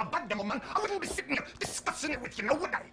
about them, man, I wouldn't be sitting here discussing it with you. no would I.